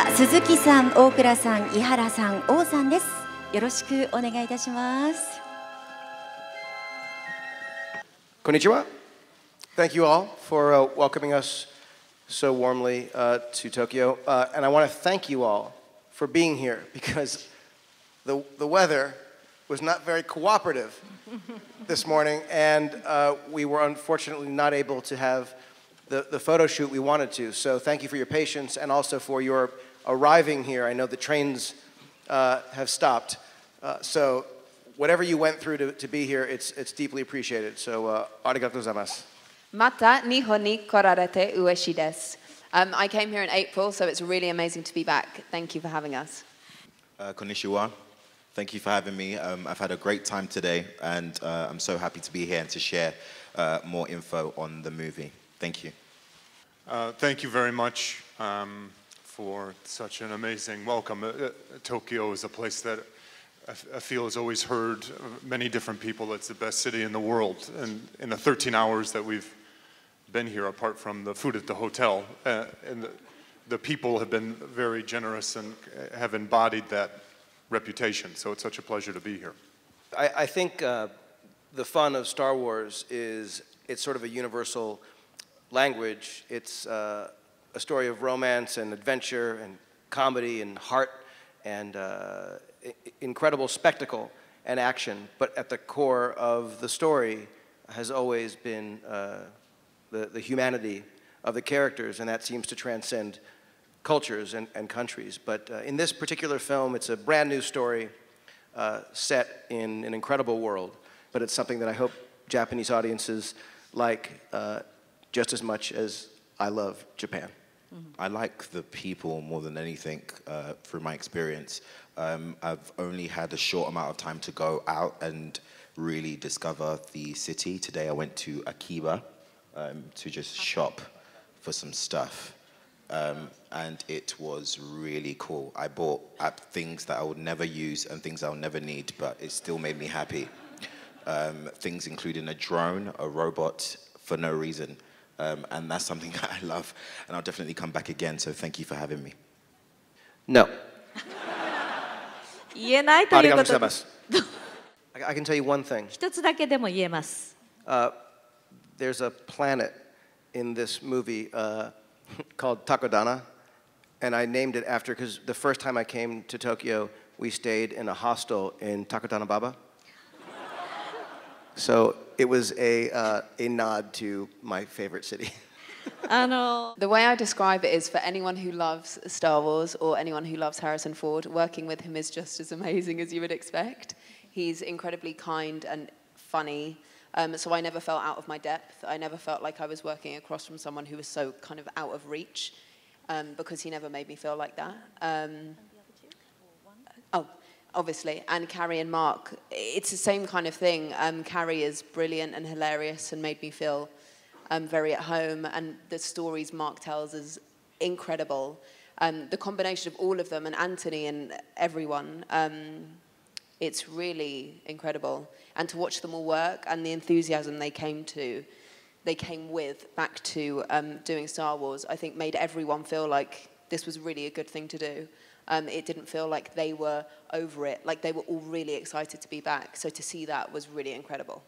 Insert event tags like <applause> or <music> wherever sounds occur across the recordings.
は鈴木さん、大倉さん、井原さん、王さんです。よろしくお願いいたします。 Konnichiwa. Thank you all for uh, welcoming us so warmly uh, to Tokyo. Uh, and I want to thank you all for being here because the, the weather was not very cooperative <laughs> this morning, and uh, we were unfortunately not able to have the, the photo shoot we wanted to. So thank you for your patience and also for your arriving here. I know the trains uh, have stopped. Uh, so whatever you went through to, to be here, it's, it's deeply appreciated. So uh, arigatou gozaimasu. Mata nihoni korarete ueshi. Um, I came here in April, so it's really amazing to be back. Thank you for having us. Uh, konnichiwa. Thank you for having me. Um, I've had a great time today, and uh, I'm so happy to be here and to share uh, more info on the movie. Thank you. Uh, thank you very much. Um, for such an amazing welcome. Uh, uh, Tokyo is a place that I, feel has always heard many different people. It's the best city in the world. And in the 13 hours that we've been here, apart from the food at the hotel, uh, and the, the people have been very generous and have embodied that reputation. So it's such a pleasure to be here. I, I think uh, the fun of Star Wars is it's sort of a universal language. It's uh, a story of romance and adventure and comedy and heart and uh, incredible spectacle and action. But at the core of the story has always been uh, the, the humanity of the characters, and that seems to transcend cultures and, and countries. But uh, in this particular film, it's a brand new story uh, set in an incredible world, but it's something that I hope Japanese audiences like uh, just as much as I love Japan. I like the people more than anything uh, through my experience. Um, I've only had a short amount of time to go out and really discover the city. Today I went to Akiba um, to just shop for some stuff. Um, and it was really cool. I bought uh, things that I would never use and things I'll never need, but it still made me happy. Um, things including a drone, a robot, for no reason. Um, and that's something that <laughs> I love. And I'll definitely come back again, so thank you for having me. No. <laughs> <laughs> I can tell you one thing. Uh, there's a planet in this movie uh, called Takodana, and I named it after because the first time I came to Tokyo, we stayed in a hostel in Takodana Baba. So it was a, uh, a nod to my favorite city. <laughs> あの The way I describe it is for anyone who loves Star Wars or anyone who loves Harrison Ford, working with him is just as amazing as you would expect. He's incredibly kind and funny. Um, so I never felt out of my depth. I never felt like I was working across from someone who was so kind of out of reach um, because he never made me feel like that. Um, obviously. And Carrie and Mark, it's the same kind of thing. Um, Carrie is brilliant and hilarious and made me feel um, very at home. And the stories Mark tells is incredible. Um, the combination of all of them and Anthony and everyone, um, it's really incredible. And to watch them all work and the enthusiasm they came to, they came with back to um, doing Star Wars, I think made everyone feel like this was really a good thing to do. um, it didn't feel like they were over it. Like they were all really excited to be back. So to see that was really incredible.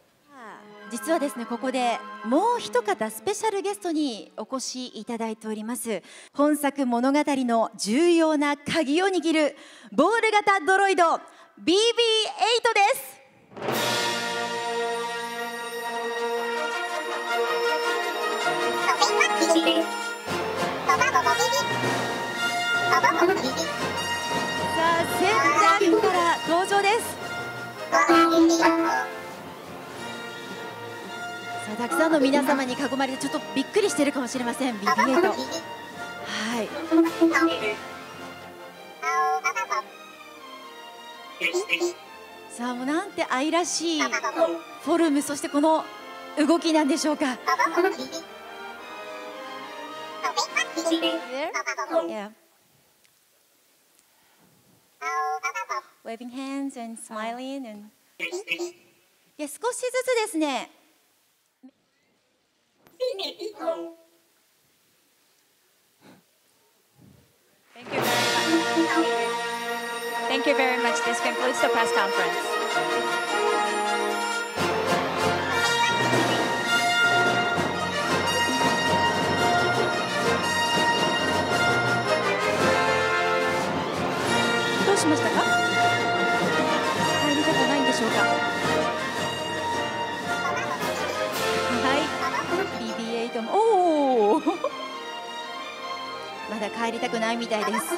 実はですねここでもう一方スペシャルゲストにお越しいただいております本作物語の重要な鍵を握るボール型ドロイド BB8 です登場です。さあたくさんの皆様に囲まれてちょっとびっくりしてるかもしれません。BB8 はい。さあもうなんて愛らしいフォルムそしてこの動きなんでしょうか。Yeah. waving hands and smiling and いや少しずつですね Thank you very much. Thank you very much. This concludes the press conference. だ帰りたくないみたいです。